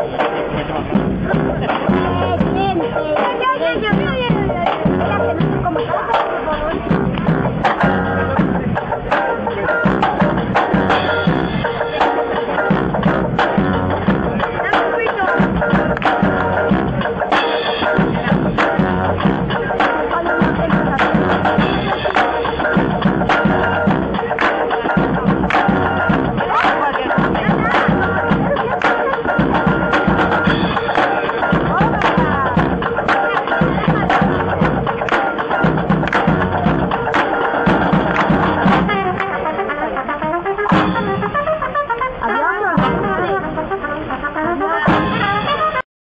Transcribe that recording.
ああ、すごい